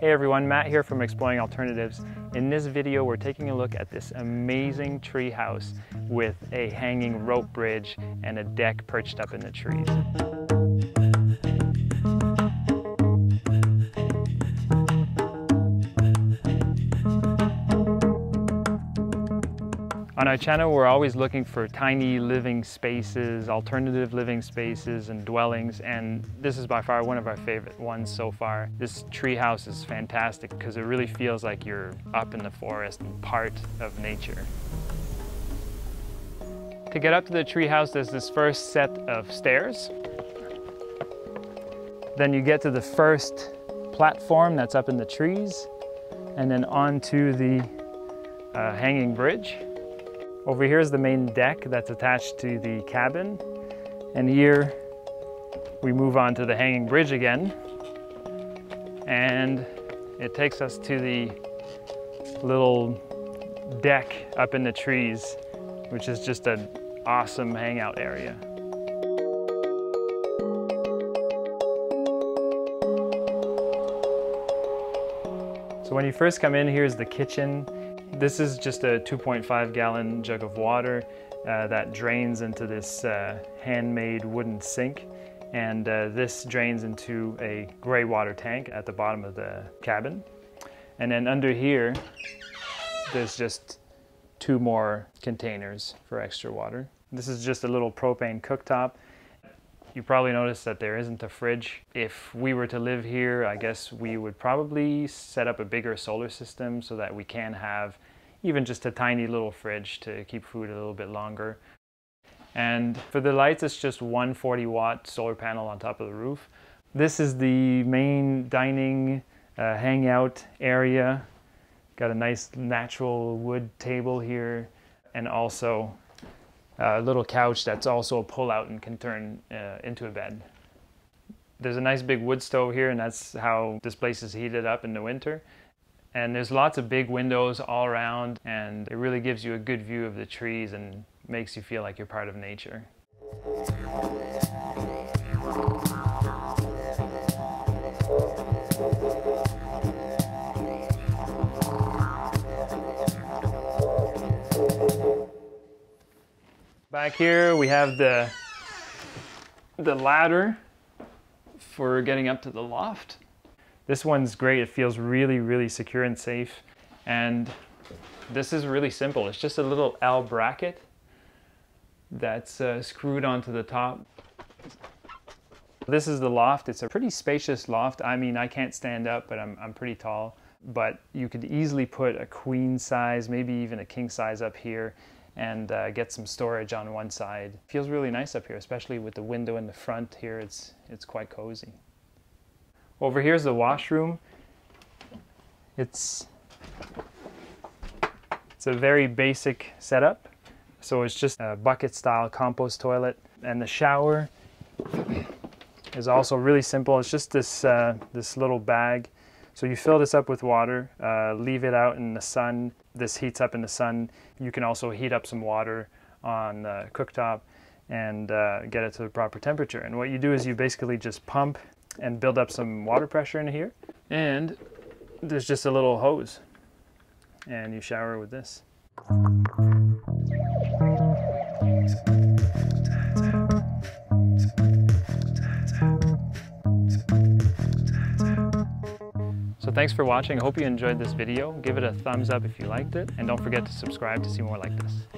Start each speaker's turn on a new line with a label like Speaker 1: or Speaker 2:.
Speaker 1: Hey everyone, Mat here from Exploring Alternatives. In this video, we're taking a look at this amazing tree house with a hanging rope bridge and a deck perched up in the trees. On our channel, we're always looking for tiny living spaces, alternative living spaces and dwellings, and this is by far one of our favorite ones so far. This treehouse is fantastic because it really feels like you're up in the forest and part of nature. To get up to the treehouse, there's this first set of stairs. Then you get to the first platform that's up in the trees, and then onto the uh, hanging bridge. Over here is the main deck that's attached to the cabin. And here we move on to the hanging bridge again. And it takes us to the little deck up in the trees, which is just an awesome hangout area. So when you first come in, here's the kitchen. This is just a 2.5 gallon jug of water uh, that drains into this uh, handmade wooden sink. And uh, this drains into a gray water tank at the bottom of the cabin. And then under here, there's just two more containers for extra water. This is just a little propane cooktop. You probably noticed that there isn't a fridge. If we were to live here, I guess we would probably set up a bigger solar system so that we can have even just a tiny little fridge to keep food a little bit longer. And for the lights, it's just one 40 watt solar panel on top of the roof. This is the main dining uh, hangout area. Got a nice natural wood table here and also a little couch that's also a pull out and can turn uh, into a bed. There's a nice big wood stove here and that's how this place is heated up in the winter. And there's lots of big windows all around and it really gives you a good view of the trees and makes you feel like you're part of nature. Back here we have the, the ladder for getting up to the loft. This one's great. It feels really, really secure and safe. And this is really simple. It's just a little L bracket that's uh, screwed onto the top. This is the loft. It's a pretty spacious loft. I mean, I can't stand up, but I'm, I'm pretty tall. But you could easily put a queen size, maybe even a king size up here and uh, get some storage on one side. Feels really nice up here, especially with the window in the front here. It's, it's quite cozy. Over here is the washroom. It's, it's a very basic setup. So it's just a bucket style compost toilet. And the shower is also really simple. It's just this, uh, this little bag so you fill this up with water, uh, leave it out in the sun. This heats up in the sun. You can also heat up some water on the cooktop and uh, get it to the proper temperature. And what you do is you basically just pump and build up some water pressure in here. And there's just a little hose and you shower with this. So thanks for watching. I hope you enjoyed this video. Give it a thumbs up if you liked it. And don't forget to subscribe to see more like this.